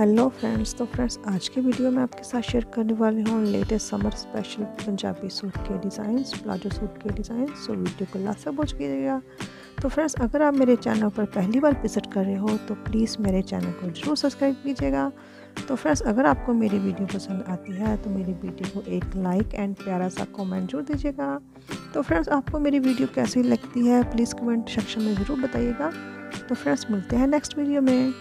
Hello friends तो friends आज के वीडियो में आपके साथ शेयर करने वाली हूँ latest summer special Punjabi suit के डिज़ाइंस प्लाजो सूट के डिज़ाइन सो वीडियो को लास्ट तक पहुँच कीजिएगा। तो फ्रेंड्स अगर आप मेरे चैनल पर पहली बार विज़िट कर रहे हो तो प्लीज़ मेरे चैनल को ज़रूर सब्सक्राइब कीजिएगा। तो फ्रेंड्स अगर आपको मेरी वीडियो पसंद आती है तो मेरी वीडियो को एक लाइक एंड प्यारा सा कमेंट ज़रूर दीजिएगा। तो फ्रेंड्स आपको मेरी वीडियो कैसी लगती है प्लीज़ कमेंट सेक्शन में ज़रूर बताइएगा। तो फ्रेंड्स मिलते हैं नेक्स्ट वीडियो में।